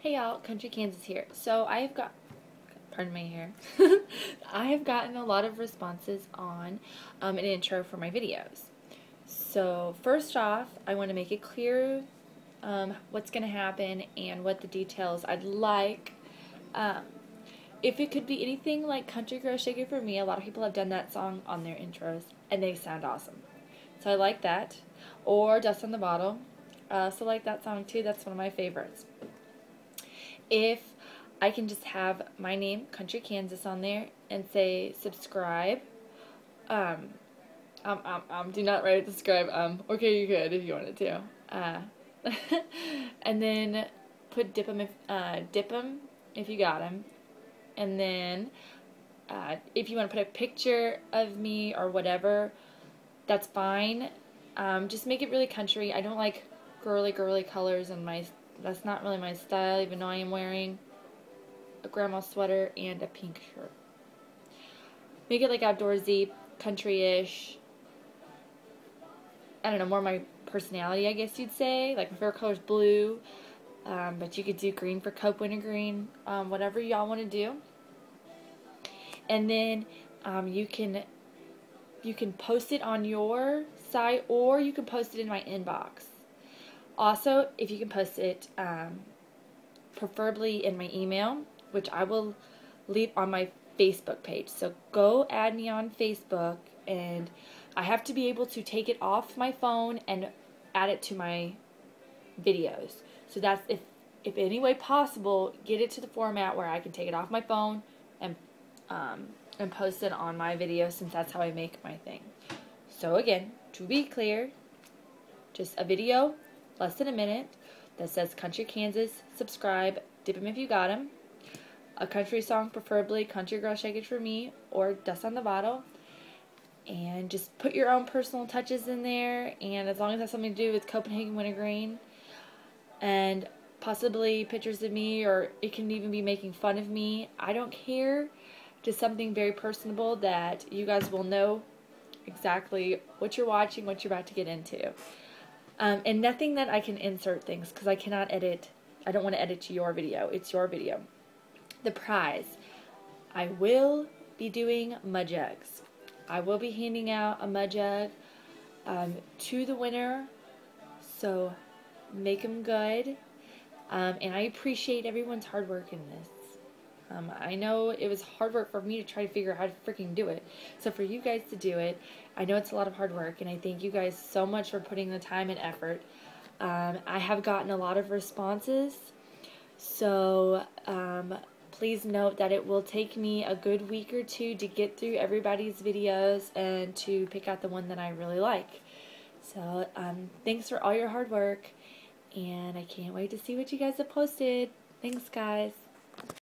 Hey y'all, Country Kansas here. So I have got, pardon my hair, I have gotten a lot of responses on um, an intro for my videos. So first off, I want to make it clear um, what's going to happen and what the details I'd like. Um, if it could be anything like Country Girl Shake For Me, a lot of people have done that song on their intros and they sound awesome. So I like that. Or Dust on the Bottle. I also like that song too. That's one of my favorites if I can just have my name, Country Kansas, on there and say subscribe. Um, um, um, um, do not write subscribe. Um, okay, you could if you wanted to. Uh, and then put dip them if uh, dip them if you got them, and then uh, if you want to put a picture of me or whatever, that's fine. Um, just make it really country. I don't like girly girly colors in my that's not really my style, even though I am wearing a grandma sweater and a pink shirt. Make it like outdoorsy, country-ish. I don't know, more my personality, I guess you'd say. Like my favorite color is blue, um, but you could do green for Cope Wintergreen, um, whatever y'all want to do. And then um, you can you can post it on your site or you can post it in my inbox. Also, if you can post it, um, preferably in my email, which I will leave on my Facebook page. So go add me on Facebook, and I have to be able to take it off my phone and add it to my videos. So that's if if any way possible, get it to the format where I can take it off my phone and um, and post it on my video since that's how I make my thing. So again, to be clear, just a video less than a minute that says Country Kansas, subscribe, dip him if you got him. A country song, preferably Country Girl Shake It For Me or Dust on the Bottle. And just put your own personal touches in there. And as long as it something to do with Copenhagen Wintergreen. And possibly pictures of me or it can even be making fun of me. I don't care. Just something very personable that you guys will know exactly what you're watching, what you're about to get into. Um, and nothing that I can insert things because I cannot edit. I don't want to edit to your video. It's your video. The prize. I will be doing mud jugs. I will be handing out a mud jug um, to the winner. So make them good. Um, and I appreciate everyone's hard work in this. Um, I know it was hard work for me to try to figure out how to freaking do it. So for you guys to do it, I know it's a lot of hard work, and I thank you guys so much for putting the time and effort. Um, I have gotten a lot of responses, so um, please note that it will take me a good week or two to get through everybody's videos and to pick out the one that I really like. So um, thanks for all your hard work, and I can't wait to see what you guys have posted. Thanks, guys.